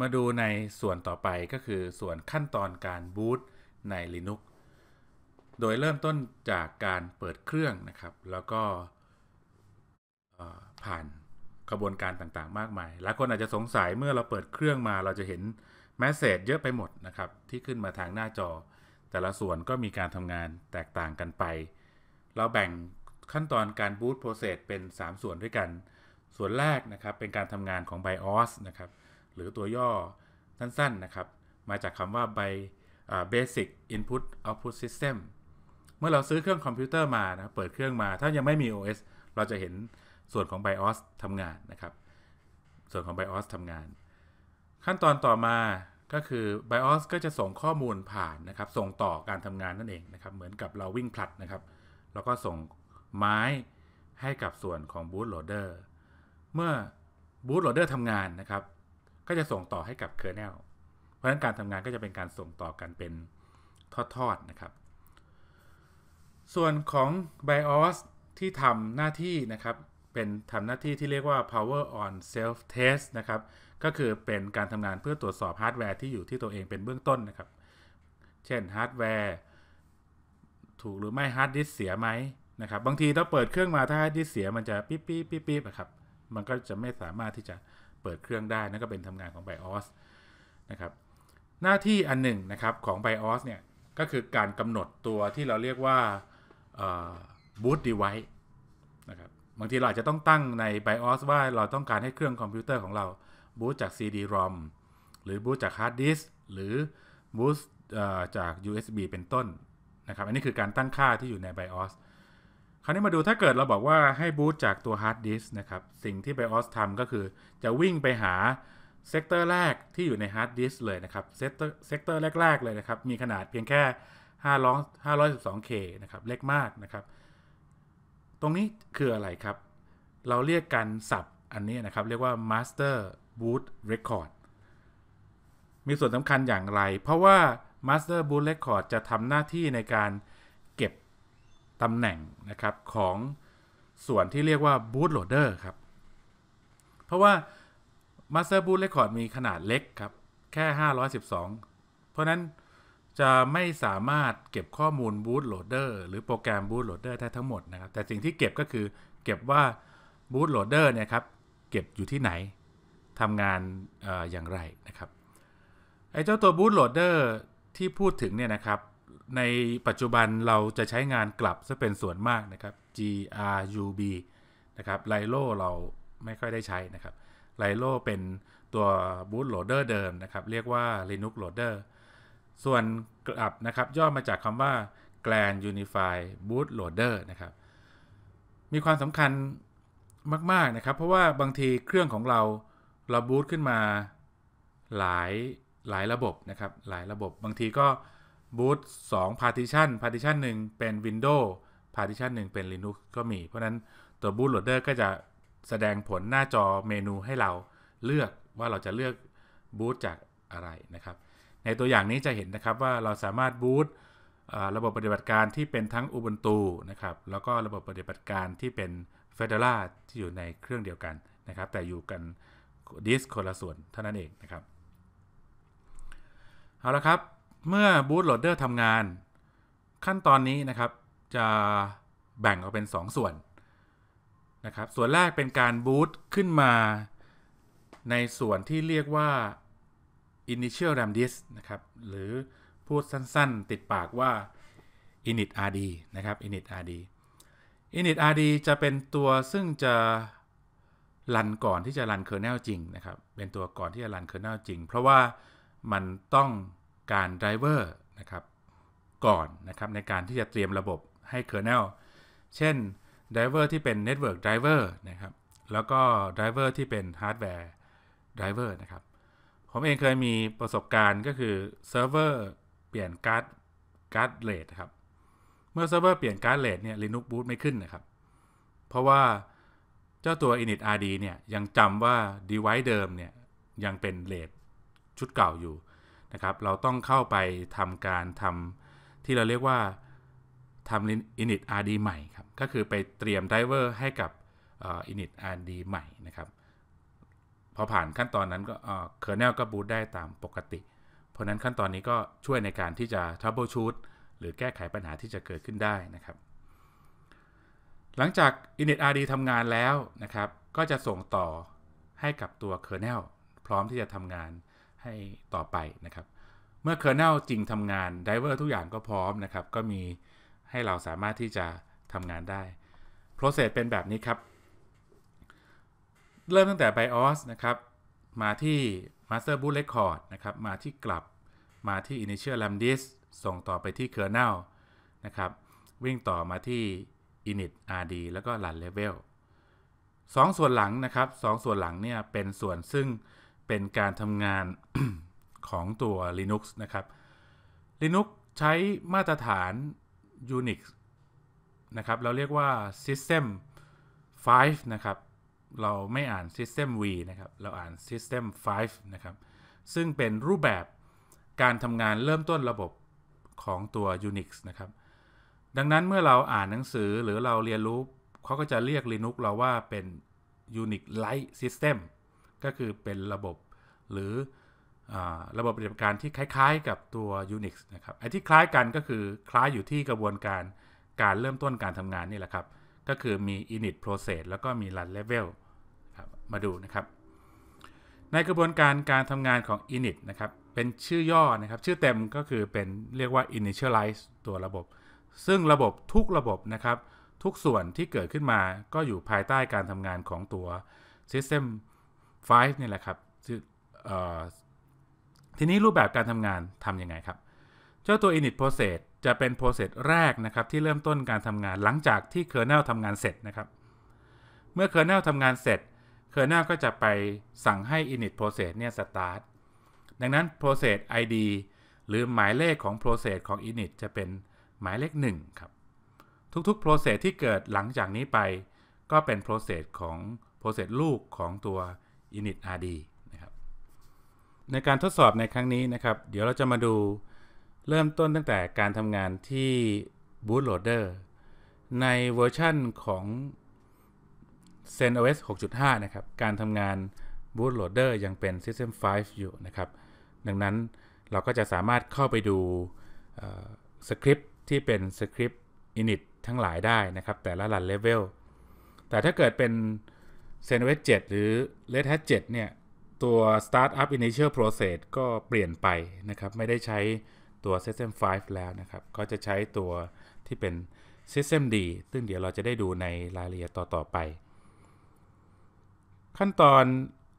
มาดูในส่วนต่อไปก็คือส่วนขั้นตอนการบูตใน Linux โดยเริ่มต้นจากการเปิดเครื่องนะครับ แล้วก็ผ่านกระบวนการต่างๆ มากมาย หลายคนอาจจะสงสัยเมื่อเราเปิดเครื่องมาเราจะเห็น message เยอะไปหมดนะครับ ที่ขึ้นมาทางหน้าจอ แต่ละส่วนก็มีการทำงานแตกต่างกันไป เราแบ่งขั้นตอนการ boot process เป็น 3 ส่วนด้วยกัน ส่วนแรกนะครับเป็นการทำงานของ BIOS นะครับ หรือตัวย่อสั้นๆนะครับ มาจากคำว่า by basic input output system เมื่อเราซื้อเครื่องคอมพิวเตอร์มานะเปิดเครื่องมา ถ้ายังไม่มี OS เราจะเห็นส่วนของ BIOS ทำงานนะครับ ส่วนของ BIOS ทำงาน ขั้นตอนต่อมาก็คือ BIOS ก็จะส่งข้อมูลผ่านนะครับ ส่งต่อการทำงานนั่นเองนะครับ เหมือนกับเราวิ่งผลัดนะครับ แล้วก็ส่งไม้ให้กับส่วนของ bootloader เมื่อ bootloader ทำงานนะครับ ก็จะส่งต่อให้กับ kernel เพราะฉะนั้นการทำงานก็จะเป็นการส่งต่อกันเป็นทอดๆนะครับ ส่วนของ BIOS ที่ทำหน้าที่นะครับ เป็นทำหน้าที่ที่เรียกว่า power on self test นะครับ ก็คือเป็นการทำงานเพื่อตรวจสอบฮาร์ดแวร์ที่อยู่ที่ตัวเองเป็นเบื้องต้นนะครับ เช่นฮาร์ดแวร์ถูกหรือไม่ฮาร์ดดิสก์เสียไหมนะครับ บางทีถ้าเปิดเครื่องมาถ้าฮาร์ดดิสก์เสียมันจะปิ๊บปิ๊บปิ๊บปิ๊บครับ มันก็จะไม่สามารถที่จะ เปิดเครื่องได้นั่นก็เป็นทำงานของ BIOS นะครับหน้าที่อันหนึ่งนะครับของ BIOS เนี่ยก็คือการกำหนดตัวที่เราเรียกว่า boot device นะครับบางทีเราอาจจะต้องตั้งใน BIOS ว่าเราต้องการให้เครื่องคอมพิวเตอร์ของเรา boot จาก CD-ROM หรือ boot จาก hard disk หรือ boot จาก USB เป็นต้นนะครับ อันนี้คือการตั้งค่าที่อยู่ใน BIOS คราวนี้มาดูถ้าเกิดเราบอกว่าให้บูตจากตัวฮาร์ดดิสนะครับ สิ่งที่ BIOS ทำก็คือจะวิ่งไปหา sector แรกที่อยู่ในฮาร์ดดิสเลยนะครับ sector sector แรก ๆ เลยนะครับ มีขนาดเพียงแค่5 512K นะครับ เล็กมากนะครับ ตรงนี้คืออะไรครับ เราเรียกกันสับอันนี้นะครับ เรียกว่า Master Boot Record มีส่วนสำคัญอย่างไร เพราะว่า Master Boot Record จะทำหน้าที่ในการ ตำแหน่งนะครับของส่วนที่เรียกว่า bootloader ครับ เพราะว่า master boot record มีขนาดเล็กครับ แค่ 512 เพราะนั้นจะไม่สามารถเก็บข้อมูล bootloader หรือโปรแกรม bootloader ได้ทั้งหมดนะครับ แต่สิ่งที่เก็บก็คือเก็บว่า bootloader เนี่ยครับ เก็บอยู่ที่ไหนทำงานออย่างไรนะครับไอ้เจ้าตัว bootloader ที่พูดถึงเนี่ยนะครับ ในปัจจุบันเราจะใช้งานกลับซะเป็นส่วนมากนะครับ grub นะครับไลโลเราไม่ค่อยได้ใช้นะครับไลโลเป็นตัว boot loader เดิมนะครับ เรียกว่า linux loader ส่วนกลับนะครับย่อมาจากคำว่า grand unify boot loader นะครับ มีความสำคัญมาก ๆ นะครับ เพราะว่าบางทีเครื่องของเราเราบูตขึ้นมาหลายหลายระบบนะครับ หลายระบบบางทีก็ บูต2 partition partition หนึ่งเป็น Windows partition หนึ่งเป็น Linux ก็มี เพราะนั้นตัว bootloader ก็จะแสดงผลหน้าจอเมนูให้เราเลือกว่าเราจะเลือกบูตจากอะไรนะครับ ในตัวอย่างนี้จะเห็นนะครับว่าเราสามารถบูตระบบปฏิบัติการที่เป็นทั้ง Ubuntu นะครับ แล้วก็ระบบปฏิบัติการที่เป็น Fedora ที่อยู่ในเครื่องเดียวกันนะครับ แต่อยู่กันดิสคนละส่วนเท่านั้นเองนะครับ เอาละครับ เมื่อ bootloader ทำงาน ขั้นตอนนี้นะครับจะแบ่งออกเป็น 2 ส่วนนะครับ ส่วนแรกเป็นการบูตขึ้นมาในส่วนที่เรียกว่า initial ram disk นะครับ หรือพูดสั้นๆ ติดปากว่า init rd นะครับ init rd init rd จะเป็นตัวซึ่งจะรันก่อนที่จะรัน kernel จริงนะครับ เป็นตัวก่อนที่จะรัน kernel จริง เพราะว่ามันต้อง การไดรเวอร์นะครับก่อนนะครับในการที่จะเตรียมระบบให้ kernel เช่นdriver ที่เป็น Network Driver นะครับแล้วก็ driver ที่เป็น Hardware Driver นะครับผมเองเคยมีประสบการณ์ก็คือเซิร์ฟเวอร์เปลี่ยนการ์ดการ์ด RAID ครับเมื่อเซิร์ฟเวอร์เปลี่ยนการ์ด RAID เนี่ย Linux boot ไม่ขึ้นนะครับ เพราะว่าเจ้าตัว initrd เนี่ย ยังจำว่า device เดิมเนี่ย ยังเป็น RAID ชุดเก่าอยู่ นะครับ เราต้องเข้าไปทำการทำที่เราเรียกว่าทำ init rd ใหม่ครับ ก็คือไปเตรียมไดรเวอร์ให้กับ init rd ใหม่นะครับ พอผ่านขั้นตอนนั้นก็เคอร์เนลก็บูตได้ตามปกติ เพราะนั้นขั้นตอนนี้ก็ช่วยในการที่จะ troubleshoot หรือแก้ไขปัญหาที่จะเกิดขึ้นได้นะครับ หลังจาก initRD ทำงานแล้วนะครับ ก็จะส่งต่อให้กับตัว kernel พร้อมที่จะทำงาน ให้ต่อไปนะครับ เมื่อ kernel จริงทำงาน driver ทุกอย่างก็พร้อมนะครับ ก็มีให้เราสามารถที่จะทำงานได้ process เป็นแบบนี้ครับ เริ่มตั้งแต่ BIOS นะครับ มาที่ master boot record นะครับ มาที่กลับ มาที่ initial RAM disk ส่งต่อไปที่ kernel นะครับ วิ่งต่อมาที่ init rd แล้วก็ run level สองส่วนหลังนะครับสองส่วนหลังเนี่ยเป็นส่วนซึ่ง เป็นการทำงานของตัว Linux นะครับ Linux ใช้มาตรฐาน Unix นะครับ เราเรียกว่า System 5 นะครับ เราไม่อ่าน System V นะครับ เราอ่าน System 5 นะครับ ซึ่งเป็นรูปแบบการทำงานเริ่มต้นระบบของตัว Unix นะครับ ดังนั้นเมื่อเราอ่านหนังสือหรือเราเรียนรู้เขาก็จะเรียก Linux เราว่าเป็น Unix Like System ก็คือเป็นระบบหรืออระบบปฏิบัติการที่คล้ายๆ กับตัว Unix นะครับไอ้ที่คล้ายกันก็คือคล้ายอยู่ที่กระบวนการการเริ่มต้นการทำงานนี่แหละครับ ก็คือมี init process แล้วก็มี run level มาดูนะครับ ในกระบวนการการทำงานของ init นะครับเป็นชื่อย่อนะครับ ชื่อเต็มก็คือเป็นเรียกว่า initialize ตัวระบบ ซึ่งระบบทุกระบบนะครับ ทุกส่วนที่เกิดขึ้นมาก็อยู่ภายใต้การทำงานของตัว system 5นี่แหละครับทีนี้รูปแบบการทำงานทำยังไงครับ เจ้าตัว init process จะเป็น process แรกนะครับที่เริ่มต้นการทำงานหลังจากที่ kernel ทำงานเสร็จนะครับ เมื่อ kernel ทำงานเสร็จ kernel ก็จะไปสั่งให้ init process เนี่ย start ดังนั้น process id หรือหมายเลขของ process ของ init จะเป็นหมายเลข 1 ครับ ทุกๆ process ที่เกิดหลังจากนี้ไป ก็เป็น process ของ process ลูกของตัว init rd นะครับในการทดสอบในครั้งนี้นะครับ เดี๋ยวเราจะมาดูเริ่มต้นตั้งแต่การทำงานที่ bootloader ในเวอร์ชั่นของ ZenOS 6.5 นะครับ การทำงาน bootloader ยังเป็น System 5 อยู่นะครับ ดังนั้นเราก็จะสามารถเข้าไปดูสคริปที่เป็นสคริปต์ init ทั้งหลายได้นะครับ แต่ละ run level แต่ถ้าเกิดเป็น ZenOS 7หรือ Red Hat 7เนี่ย ตัว Startup Initial Process ก็เปลี่ยนไปนะครับ ไม่ได้ใช้ตัว System 5 แล้วนะครับ ก็จะใช้ตัวที่เป็น System D ซึ่งเดี๋ยวเราจะได้ดูในรายละเอียดต่อ ๆ ไป ขั้นตอน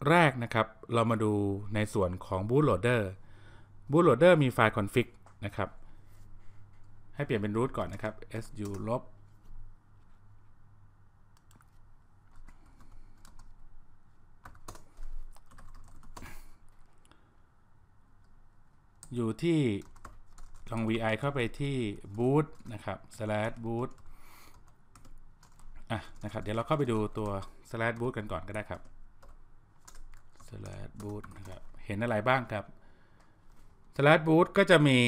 แรกนะครับ เรามาดูในส่วนของ bootloader bootloader มีไฟล์ config นะครับ ให้เปลี่ยนเป็น root ก่อนนะครับ su ลบ อยู่ที่ลอง vi เข้าไปที่ boot นะครับ slash boot อะนะครับเดี๋ยวเราเข้าไปดูตัว slash boot กันก่อนก็ได้ครับ slash boot นะครับเห็นอะไรบ้างครับ slash boot ก็จะมี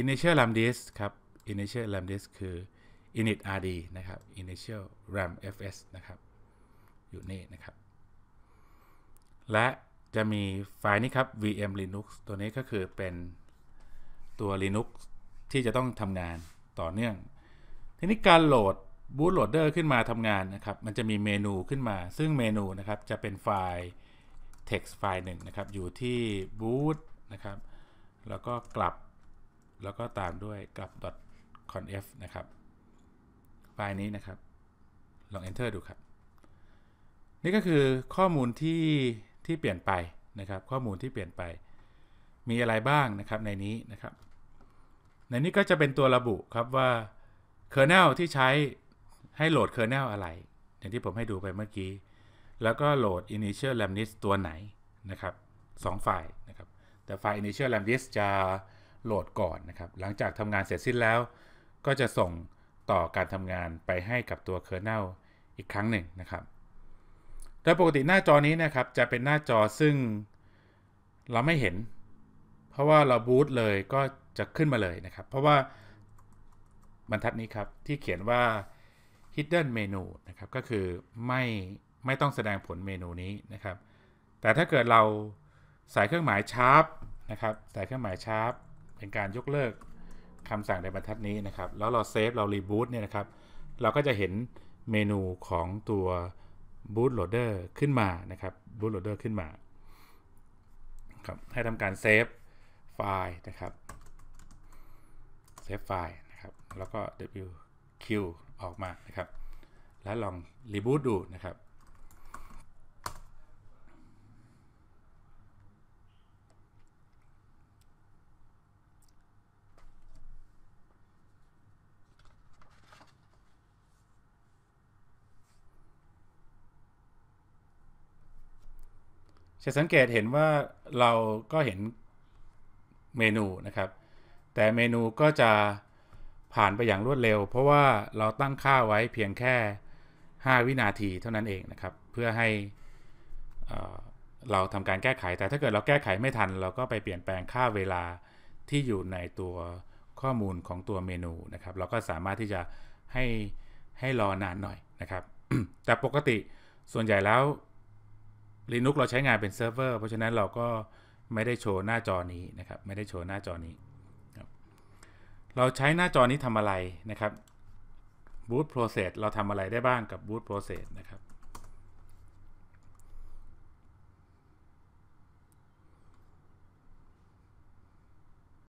initial ram disk ครับ initial ram disk คือ init rd นะครับ initial ram fs นะครับ อยู่นี่นะครับ และ จะมีไฟล์นี้ครับ vm linux ตัวนี้ก็คือเป็นตัว linux ที่จะต้องทำงานต่อเนื่อง ทีนี้การโหลด bootloader ขึ้นมาทำงานนะครับ มันจะมีเมนูขึ้นมา ซึ่งเมนูนะครับจะเป็นไฟล์ text ไฟล์หนึ่งนะครับ อยู่ที่ boot นะครับ แล้วก็กลับ แล้วก็ตามด้วยกลับ .conf นะครับ ไฟล์นี้นะครับ ลอง enter ดูครับ นี่ก็คือข้อมูลที่ ที่เปลี่ยนไปนะครับ ข้อมูลที่เปลี่ยนไป มีอะไรบ้างนะครับในนี้นะครับ ในนี้ก็จะเป็นตัวระบุครับว่า kernel ที่ใช้ให้โหลด kernel อะไร อย่างที่ผมให้ดูไปเมื่อกี้ แล้วก็โหลด initial ram disk ตัวไหนนะครับสองไฟล์นะครับ แต่ไฟล์ initial ram disk จะโหลดก่อนนะครับ หลังจากทำงานเสร็จสิ้นแล้ว ก็จะส่งต่อการทำงานไปให้กับตัว kernel อีกครั้งหนึ่งนะครับ โดยปกติหน้าจอนี้นะครับจะเป็นหน้าจอซึ่งเราไม่เห็น เพราะว่าเราบูตเลยก็จะขึ้นมาเลยนะครับ เพราะว่าบรรทัดนี้ครับ ที่เขียนว่า hidden menu นะครับ ก็คือไม่ไม่ต้องแสดงผลเมนูนี้นะครับ แต่ถ้าเกิดเราใส่เครื่องหมายชาร์ปนะครับใส่เครื่องหมาย sharp เป็นการยกเลิกคำสั่งในบรรทัดนี้นะครับ แล้วเรา save เรา reboot เนี่ยนะครับ เราก็จะเห็นเมนูของตัว bootloader ขึ้นมานะครับ bootloader ขึ้นมาครับให้ทำการ save ไฟล์นะครับ save ไฟล์นะครับแล้วก็ wq ออกมานะครับ แล้วลอง reboot ดูนะครับ จะสังเกตเห็นว่าเราก็เห็นเมนูนะครับ แต่เมนูก็จะผ่านไปอย่างรวดเร็ว เพราะว่าเราตั้งค่าไว้เพียงแค่ 5 วินาทีเท่านั้นเองนะครับ เพื่อให้เราทำการแก้ไข แต่ถ้าเกิดเราแก้ไขไม่ทัน เราก็ไปเปลี่ยนแปลงค่าเวลาที่อยู่ในตัวข้อมูลของตัวเมนูนะครับ เราก็สามารถที่จะให้ให้รอนานหน่อยนะครับ แต่ปกติส่วนใหญ่แล้ว Linux เราใช้งานเป็นเซิร์ฟเวอร์เพราะฉะนั้นเราก็ไม่ได้โชว์หน้าจอนี้นะครับ ไม่ได้โชว์หน้าจอนี้ เราใช้หน้าจอนี้ทำอะไรนะครับ boot process เราทำอะไรได้บ้างกับ boot process นะครับ